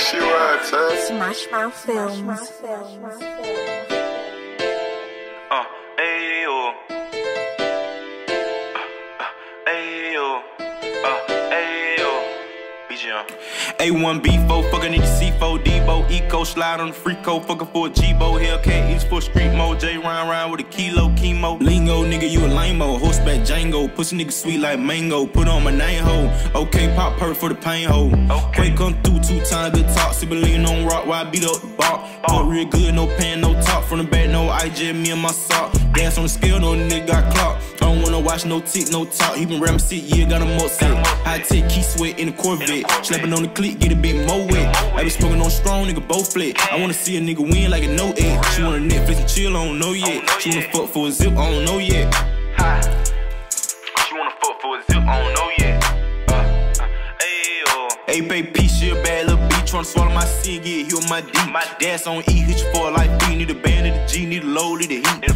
shit right, Tess. Smash Mouf Films. Uh, ayo. Uh, uh, ayo. Uh, ayo. BGM. A1 B4, fucking nigga C4, Debo, Eco, slide on the free code, fucking for a G-Bo, Hellcat, East for street mode, J round round with a kilo, chemo. Lingo, nigga, you a lame-o, horseback Django, pussy nigga sweet like mango, put on my name hole, okay, pop per for the pain hole. Okay. Quake come through, two times, good talk, sippin' on rock, while I beat up the bar. But real good, no pan, no talk, from the back, no IG, me and my sock. Dance on the scale, no nigga got clock. I don't wanna watch no tick, no talk, he been rapping shit, yeah, got him upset. High tech, key sweat in the Corvette, slapping on the click, get a bit more wet. I be smoking on strong, nigga, both flat. I wanna see a nigga win like a no egg. She wanna Netflix and chill, I don't know yet. She wanna fuck for a zip, I don't know yet. She wanna fuck for a zip, I don't know yet. Uh, uh. Hey, baby, she a bad little bitch. Tryna swallow my sin, get hit with my D. My Dance on E, hit you for a life B. Need a band of the G, need a low, need a heat. Need a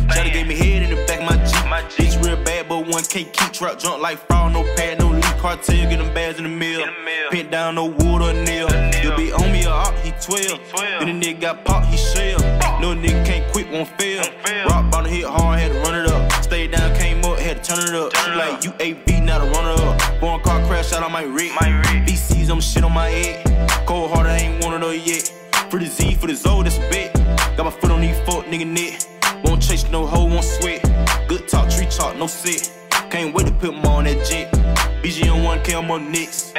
can't keep trap drunk like fraud. No pad, no leak. Cartel, get them bags in the mill. In the mill. Pent down, no wood or nail. A. You be on me or up, he 12. 12. Then the nigga got popped, he shell. No nigga can't quit, won't fail. Rock bottom hit hard, had to run it up. Stay down, came up, had to turn it up. Turn She like up. you AB, now to run it up. Born car crash out on my rig. BC's, I'm shit on my head. Cold heart, I ain't one of those yet. For the Z, for the Zo, that's a bet. Got my foot on these fuck nigga neck. Won't chase no hoe, won't sweat. Good talk, tree talk, no sit. Can't wait to put 'em on that jet. BG on 1K, I'm on next.